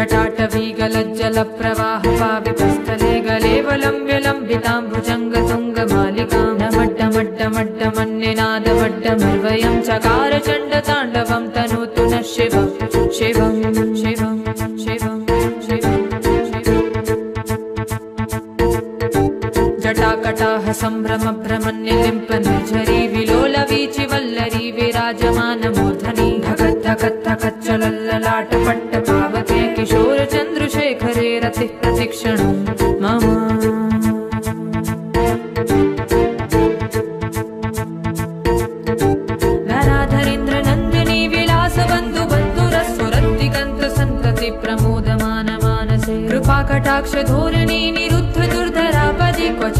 जटाटवीगलज्जलप्रवाह पावितस्थले गलेवलम्ब्य लम्बिताम्बुजङ्गतुङ्गमालिकां नमड्डमड्डमड्डमन्यनादमड्डमर्वयं चकार चण्डताण्डवं तनोतु नः शिवं शिवं जटाकटाह सम्भ्रम भ्रमन्यलिम्प निर्झरी विलोलवीचि वल्लरी रतिः प्रतिक्षणं मम। बन्धुरस्फुरत्तिकन्त सन्तति प्रमोदमान मानसे कृपाकटाक्ष धोरणी निरुद्ध दुर्धरापदि क्वचित्